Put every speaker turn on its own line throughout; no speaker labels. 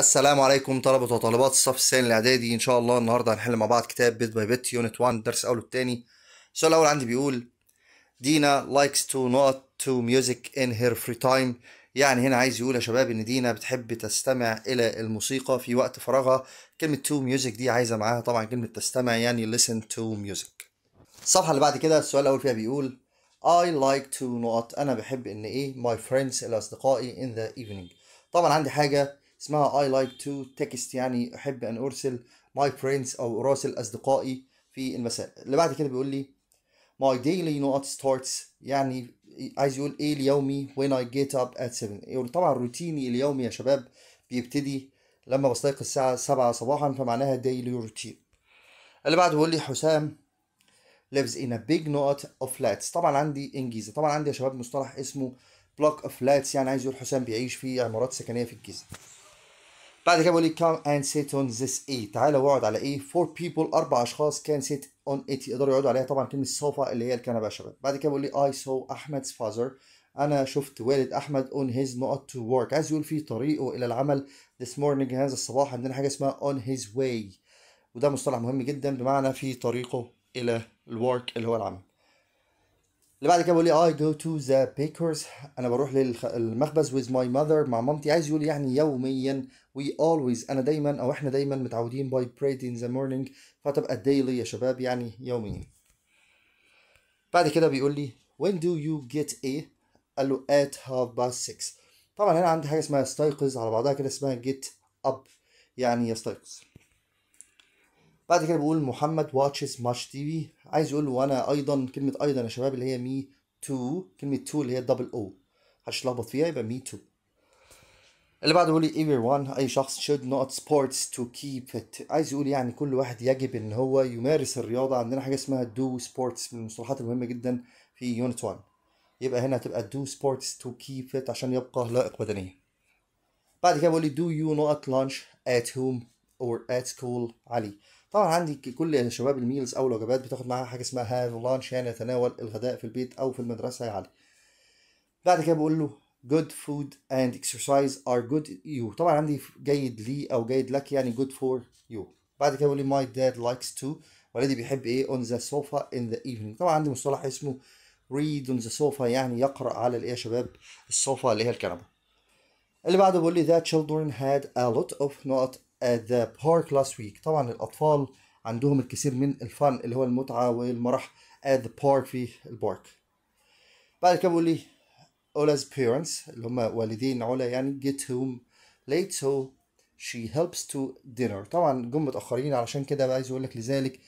السلام عليكم طلبة وطالبات. الصف الثاني الإعدادي. إن شاء الله النهاردة هنحل مع بعض كتاب bit by bit unit 1 الدرس الأول والتاني. السؤال الأول عندي بيقول دينا likes to نقط to music in her free time. يعني هنا عايز يقول يا شباب إن دينا بتحب تستمع إلى الموسيقى في وقت فراغها. كلمة to music دي عايزة معاها طبعا كلمة تستمع يعني listen to music. الصفحة اللي بعد كده السؤال الأول فيها بيقول I like to نقط. أنا بحب إن إيه؟ my friends أصدقائي in the evening. طبعا عندي حاجة اسمها I like to text يعني أحب أن أرسل my friends أو أراسل أصدقائي في المساء. اللي بعد كده بيقول لي my daily not starts يعني عايز يقول إيه اليومي when I get up at 7 يقول طبعا روتيني اليومي يا شباب بيبتدي لما بستيقظ الساعة 7 صباحا فمعناها daily routine. اللي بعده بيقول لي حسام lives in a big knot of flats. طبعا عندي انجيزه طبعا عندي يا شباب مصطلح اسمه block of flats يعني عايز يقول حسام بيعيش في عمارات سكنية في الجيزة. بعد كده بيقول لي come and sit on this A تعالى واقعد على إيه four people أربع أشخاص can sit on it. يقدروا يقعدوا عليها. طبعا كلمة صوفا اللي هي الكنبة يا شباب. بعد كده بيقول لي I saw احمد's father. أنا شفت والد أحمد on his not to work. عايز يقول في طريقه إلى العمل. This morning هذا الصباح عندنا حاجة اسمها on his way. وده مصطلح مهم جدا بمعنى في طريقه إلى الورك اللي هو العمل. اللي بعد كده بيقول لي I go to the baker's. أنا بروح للمخبز with my mother. مع مامتي. عايز يقول يعني يوميا. We always. أنا دايما أو إحنا دايما متعودين by bread in the morning. فتبقى daily يا شباب يعني يوميا. بعد كده بيقول لي when do you get a قال له at half past six? طبعا هنا عندي حاجة اسمها استيقظ على بعضها كده اسمها get up يعني يستيقظ بعد كده بيقول محمد watch TV عايز يقول له وأنا أيضا كلمة أيضا يا شباب اللي هي me too كلمة too اللي هي double o يلخبط فيها يبقى me too. اللي بعده بيقول لي everyone أي شخص should نقط sports to keep fit عايز يقول يعني كل واحد يجب إن هو يمارس الرياضة. عندنا حاجة اسمها do sports من المصطلحات المهمة جدا في unit 1 يبقى هنا هتبقى do sports to keep fit عشان يبقى لائق بدنيا. بعد كده بيقول لي do you نقط lunch at home or at school علي. طبعا عندي كل شباب ال meals أو الوجبات بتاخد معاها حاجة اسمها have lunch يعني يتناول الغداء في البيت أو في المدرسة يا علي. بعد كده بقول له good food and exercise are good you. طبعا عندي جيد لي أو جيد لك يعني good for you. بعد كده بقول لي my dad likes to والدي بيحب إيه؟ on the sofa in the evening. طبعا عندي مصطلح اسمه read on the sofa يعني يقرأ على الإيه يا شباب؟ الصوفة اللي هي الكنبة. اللي بعده بيقول لي that children had a lot of not the park last week. طبعا الأطفال عندهم الكثير من ال fun اللي هو المتعة والمرح. at the park في ال park بعد كده بيقول لي Ola's parents اللي هم والدين علا يعني get home late so she helps to dinner. طبعا جم متأخرين علشان كده بقى عايز أقول لك لذلك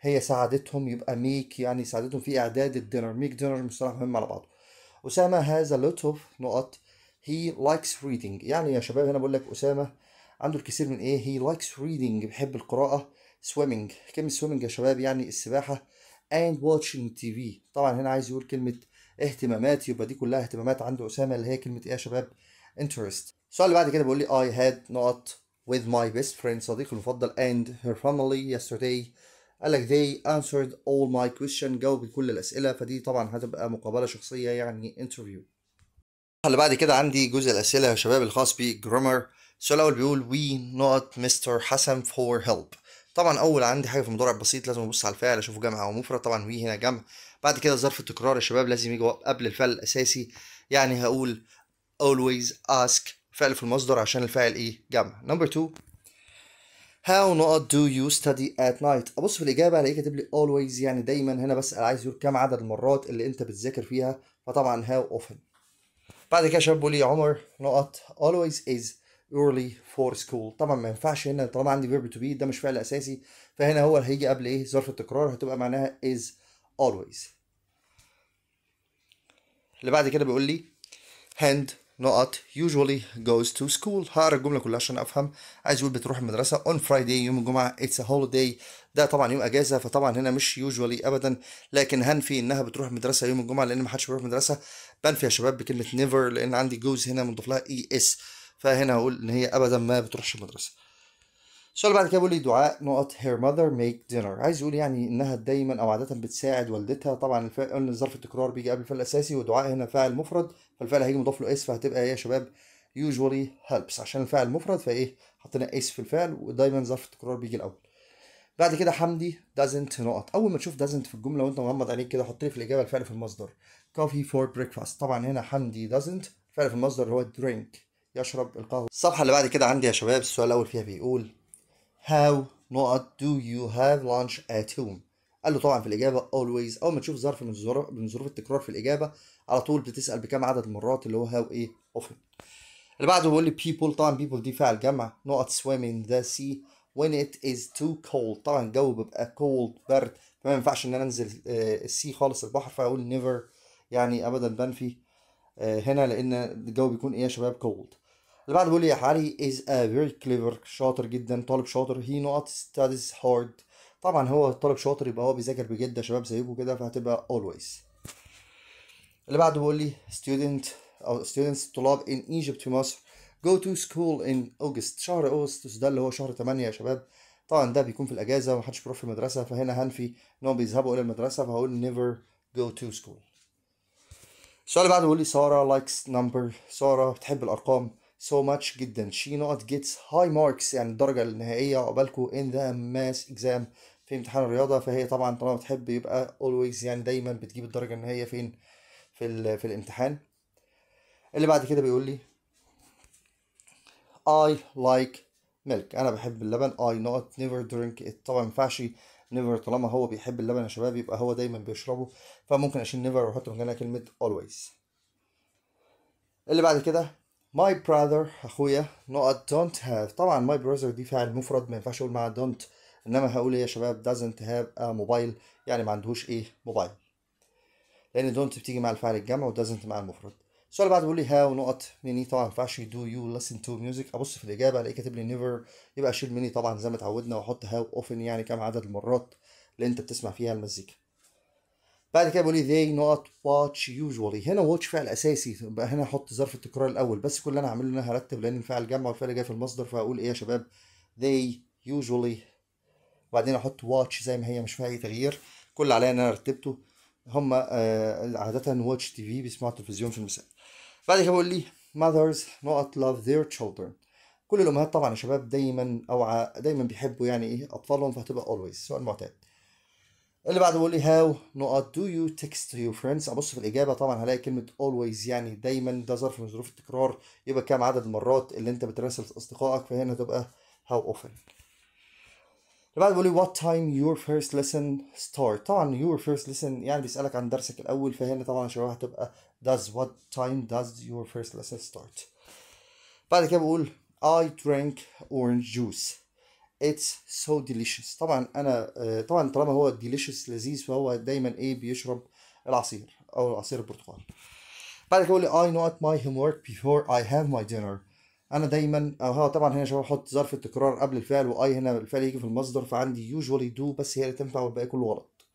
هي ساعدتهم يبقى make يعني ساعدتهم في إعداد ال dinner. make dinner مصطلح مهم على بعضه. a lot of نقط. He likes reading. يعني يا شباب هنا بقول لك أسامة عنده الكثير من إيه he likes reading بيحب القراءة swimming. كلمة swimming يا شباب يعني السباحة and watching TV طبعا هنا عايز يقول كلمة اهتمامات يبقى دي كلها اهتمامات عند أسامة اللي هي كلمة إيه يا شباب؟ interest. السؤال اللي بعد كده بيقول لي I had not with my best friend صديقي المفضل and her family yesterday. قال لك they answered all my question جاوب كل الأسئلة فدي طبعا هتبقى مقابلة شخصية يعني interview. اللي بعد كده عندي جزء الأسئلة يا شباب الخاص بالجرامر السؤال الأول بيقول we not مستر حسن for help. طبعا أول عندي حاجة في المضارع بسيط لازم أبص على الفاعل أشوفه جمع أو مفرد. طبعا we هنا جمع. بعد كده ظرف التكرار يا شباب لازم يجي قبل الفعل الأساسي. يعني هقول always ask فعل في المصدر عشان الفاعل إيه؟ جمع. Number two how not do you study at night أبص في الإجابة ألاقيه كاتب لي always يعني دايما هنا بسأل عايز يقول كم عدد المرات اللي أنت بتذاكر فيها. فطبعا how often. بعد كده شباب بيقول لي عمر نقط always is early for school. طبعا ما ينفعش هنا طالما عندي verb to be ده مش فعل أساسي. فهنا هو اللي هيجي قبل إيه؟ ظرف التكرار هتبقى معناها is always. اللي بعد كده بيقول لي hand نقط usually goes to school. هقرأ الجملة كلها عشان أفهم. عايز يقول بتروح المدرسة on Friday يوم الجمعة it's a holiday. ده طبعا يوم أجازة فطبعا هنا مش usually ابدا. لكن هنفي إنها بتروح المدرسة يوم الجمعة لأن ما حدش بيروح المدرسة بنفي يا شباب بكلمة never لأن عندي goes هنا مضاف لها s فهنا هقول إن هي ابدا ما بتروحش المدرسة. السؤال بعد كده بيقول لي دعاء نقط her mother make dinner. عايز يقول يعني إنها دايما أو عاده بتساعد والدتها. طبعا قلنا ظرف التكرار بيجي قبل الفعل الأساسي ودعاء هنا فاعل مفرد. فالفعل هيجي مضاف له s فهتبقى إيه يا شباب؟ usually helps. عشان الفعل مفرد فإيه؟ حطينا s في الفعل ودايما ظرف التكرار بيجي الأول. بعد كده حمدي doesn't نقط. أول ما تشوف doesn't في الجملة وأنت مغمض عينيك كده حط لي في الإجابة الفعل في المصدر. coffee for breakfast. طبعا هنا حمدي doesn't. الفعل في المصدر هو drink. يشرب القهوة. الصفحة اللي بعد كده عندي يا شباب السؤال الأول فيها بيقول how نقط do you have lunch at home? قال له طبعا في الإجابة always. أول ما تشوف ظرف من ظروف من ظروف التكرار في الإجابة على طول بتسأل بكام عدد المرات اللي هو how إيه often اللي بعده بيقول لي people. طبعا people دي فعل جمع نقط swim in the sea when it is too cold. طبعا الجو بيبقى cold برد فما ينفعش إن أنا أنزل السي خالص البحر فأقول never يعني ابدا بنفي آه، هنا لأن الجو بيكون إيه يا شباب؟ cold. اللي بعده بيقول لي يا علي is a very clever شاطر جدا طالب شاطر he not studies hard. طبعا هو طالب شاطر يبقى هو بيذاكر بجد شباب زيكم كده فهتبقى always. اللي بعده بيقول لي student أو students طلاب in Egypt في مصر go to school in August. شهر أغسطس ده اللي هو شهر 8 يا شباب. طبعا ده بيكون في الأجازة ومحدش بيروح في المدرسة فهنا هنفي إنهم بيذهبوا إلى المدرسة فهقول never go to school. السؤال اللي بعده بيقول لي سارة likes number سارة بتحب الأرقام. So much جدا. She not gets high marks يعني الدرجة النهائية عقبالكوا in the math exam في امتحان الرياضة. فهي طبعا طالما بتحب يبقى always يعني دايما بتجيب الدرجة النهائية فين؟ في في الامتحان. اللي بعد كده بيقول لي I like milk. أنا بحب اللبن. I not never drink it. طبعا ينفعش never. طالما هو بيحب اللبن يا شباب يبقى هو دايما بيشربه. فممكن اشيل never واحط مكانها كلمة always. اللي بعد كده my brother أخويا نقط don't have. طبعا my brother دي فعل مفرد ما ينفعش أقول معاه don't إنما هقول إيه يا شباب؟ doesn't have a mobile يعني ما عندهوش إيه؟ موبايل لأن don't بتيجي مع الفعل الجمع و doesn't مع المفرد. السؤال اللي بيقول لي how نقط مني طبعا ما ينفعش do you listen to music أبص في الإجابة الاقي كاتب لي never يبقى اشيل مني طبعا زي ما اتعودنا وأحط how often يعني كم عدد المرات اللي أنت بتسمع فيها المزيكا. بعد كده بيقول لي they not watch usually. هنا watch فعل أساسي. هنا أحط ظرف التكرار الأول. بس كل اللي أنا هعمله إن أنا هرتب لأن الفعل جمع والفعل جاي في المصدر. فهقول إيه يا شباب؟ they usually. وبعدين أحط watch زي ما هي مش فيها أي تغيير. كل عليا إن أنا رتبته. هم آه عادة واتش تي في بيسمعوا التلفزيون في المساء. بعد كده بيقول لي mothers not love their children. كل الأمهات طبعا يا شباب دايما أو ع- دايما بيحبوا يعني إيه أطفالهم فهتبقى always. سؤال معتاد اللي بعده بيقول لي how نقط do you text your friends? أبص في الإجابة طبعا هلاقي كلمة always يعني دايما ده ظرف من ظروف التكرار يبقى كام عدد المرات اللي أنت بتراسل أصدقائك فهنا تبقى how often. اللي بعده بيقول لي what time your first lesson start? طبعا your first lesson يعني بيسألك عن درسك الأول فهنا طبعا شباب هتبقى does what time does your first lesson start? بعد كده بقول I drank orange juice. It's so delicious. طبعا أنا آه، طبعا طالما هو delicious لذيذ فهو دايما إيه بيشرب العصير أو عصير البرتقال. بعد كده بقول لي I not my homework before I have my dinner. أنا دايما أو هو طبعا هنا شباب أحط ظرف التكرار قبل الفعل وآي هنا الفعل يجي في المصدر فعندي usually do بس هي اللي تنفع والباقي كله غلط.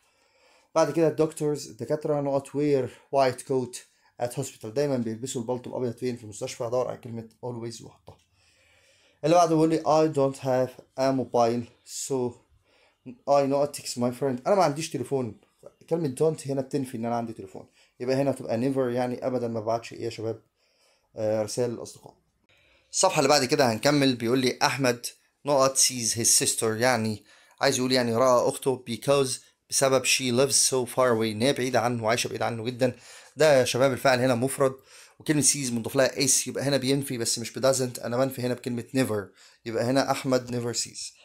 بعد كده الدكتورز الدكاتره نقط wear white coat at hospital. دايما بيلبسوا البلطو الأبيض فين؟ في المستشفى أدور على كلمة always واحطها اللي بعده بيقول لي I don't have a mobile so I not text my friend. أنا ما عنديش تليفون. كلمة don't هنا بتنفي إن أنا عندي تليفون. يبقى هنا تبقى never يعني ابدا ما ببعتش إيه يا شباب؟ آه، رسائل للأصدقاء. الصفحة اللي بعد كده هنكمل بيقول لي أحمد نقط sees his sister يعني عايز يقول يعني رأى أخته because بسبب she lives so far away إن هي بعيدة عنه وعايشة بعيدة عنه جدا. ده يا شباب الفعل هنا مفرد. وكلمة sees مضاف لها اس يبقى هنا بينفي بس مش ب doesn't أنا منفي هنا بكلمة never يبقى هنا أحمد never sees.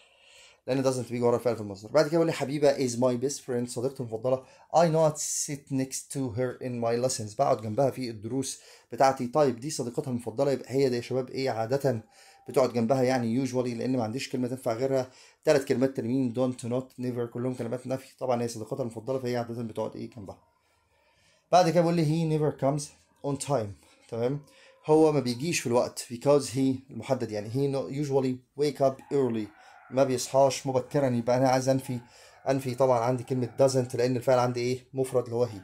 لأن doesn't بيجي ورا الفعل في المصدر. بعد كده بيقول لي حبيبة is my best friend صديقتي المفضلة. I not sit next to her in my lessons. بقعد جنبها في الدروس بتاعتي. طيب دي صديقتها المفضلة يبقى هي دي يا شباب. إيه عادة بتقعد جنبها يعني usually لأن ما عنديش كلمة تنفع غيرها. ثلاث كلمات تانيين don't not never كلهم كلمات نفي. طبعا هي صديقتها المفضلة فهي عادة بتقعد إيه جنبها. بعد كده بيقول لي he never comes on time. تمام؟ هو ما بيجيش في الوقت because he المحدد يعني he usually wake up early. ما بيصحاش مبكرا يبقى أنا عايز أنفي أنفي طبعا عندي كلمة doesn't لأن الفعل عندي إيه؟ مفرد اللي هو he.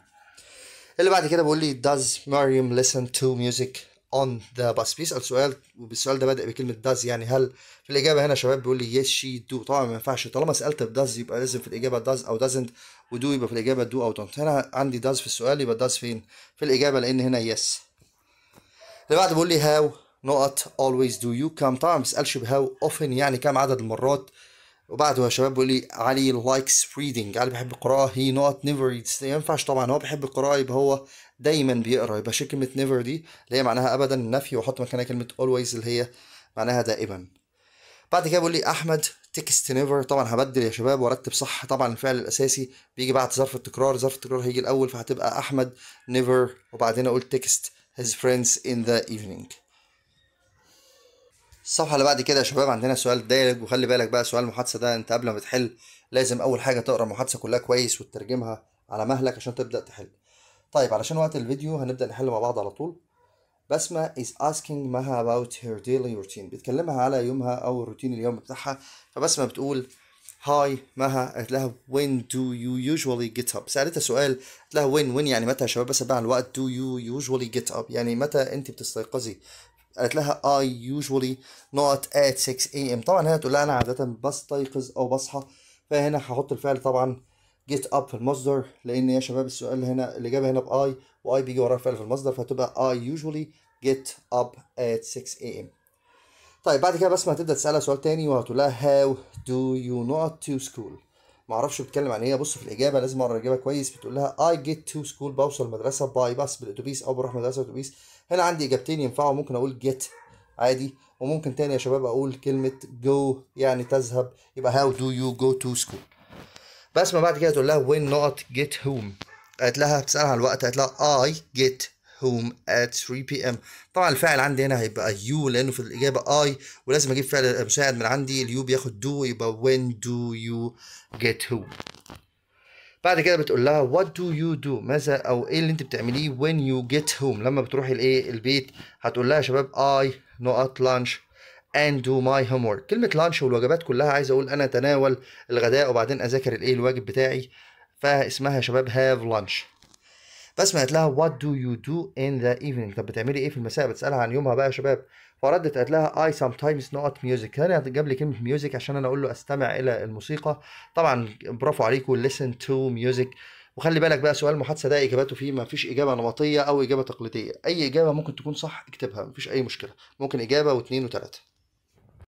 اللي بعد كده بيقول لي does مريم listen to music on the bus بيسأل سؤال والسؤال ده بادئ بكلمة does يعني هل؟ في الإجابة هنا شباب بيقول لي yes she do. طبعا ما ينفعش. طالما سألت ب does يبقى لازم في الإجابة does أو doesn't و do يبقى في الإجابة do أو don't. هنا عندي does في السؤال يبقى does فين؟ في الإجابة لأن هنا yes. اللي بعد بيقول لي how نقط always do you كم طبعا ما بيسألش ب how often يعني كم عدد المرات. وبعده يا شباب بيقول لي علي likes reading. علي بيحب القراءة. He not never reads. ما ينفعش طبعا. هو بيحب القراءة يبقى هو دايما بيقرأ. يبقى شيل كلمة never دي اللي هي معناها أبدا النفي وأحط مكانها كلمة always اللي هي معناها دائما. بعد كده بيقول لي أحمد text never طبعا هبدل يا شباب وأرتب صح. طبعا الفعل الأساسي بيجي بعد ظرف التكرار. ظرف التكرار هيجي الأول فهتبقى أحمد never. وبعدين أقول تكست his friends in the evening. الصفحة اللي بعد كده يا شباب عندنا سؤال دايرج وخلي بالك بقى سؤال المحادثة ده انت قبل ما تحل لازم أول حاجة تقرأ المحادثة كلها كويس وتترجمها على مهلك عشان تبدأ تحل. طيب علشان وقت الفيديو هنبدأ نحل مع بعض على طول. بسمة is asking مها about her daily routine. بتكلمها على يومها أو الروتين اليومي بتاعها. فبسمة بتقول هاي مها قالت لها when do you usually get up? سألتها سؤال قالت لها when when يعني متى يا شباب؟ بس بقى على الوقت do you usually get up? يعني متى أنت بتستيقظي؟ قالت لها I usually not at 6 a.m. طبعا هنا تقول لها أنا عادة بستيقظ أو بصحى. فهنا هحط الفعل طبعا get up في المصدر لأن يا شباب السؤال هنا الإجابة هنا بأي وأي بيجي وراه الفعل في المصدر فهتبقى I usually get up at 6 a.m. طيب بعد كده بسمة هتبدأ تسألها سؤال تاني وهتقول لها how do you not to school معرفش بتتكلم عن إيه. بص في الإجابة لازم أقرأ الإجابة كويس. بتقول لها I get to school بوصل المدرسة باي باص بالأتوبيس أو بروح مدرسة أتوبيس. هنا عندي إجابتين ينفعوا. ممكن أقول get عادي وممكن تاني يا شباب أقول كلمة go يعني تذهب. يبقى how do you go to school بسمة بعد كده تقول لها when not get home. قالت لها بتسألها عن الوقت. قالت لها I get home at 3 p.m. طبعا الفاعل عندي هنا هيبقى you لأنه في الإجابة I ولازم أجيب فعل مساعد من عندي اليو بياخد do يبقى when do you get home. بعد كده بتقول لها what do you do ماذا أو إيه اللي أنت بتعمليه when you get home لما بتروحي الإيه البيت هتقول لها يا شباب I not lunch and do my homework. كلمة لانش والوجبات كلها عايز أقول أنا أتناول الغداء وبعدين أذاكر الإيه الواجب بتاعي فاسمها يا شباب have lunch. بسمة قالت لها what do you do in the evening. طب بتعملي إيه في المساء؟ بتسألها عن يومها بقى يا شباب. فردت قالت لها I sometimes not music. هنا جاب لي كلمة music عشان أنا أقول له أستمع إلى الموسيقى. طبعا برافو عليكم listen to music. وخلي بالك بقى سؤال المحادثة ده إجاباته فيه ما فيش إجابة نمطية أو إجابة تقليدية. أي إجابة ممكن تكون صح اكتبها مفيش أي مشكلة. ممكن إجابة واثنين وثلاثة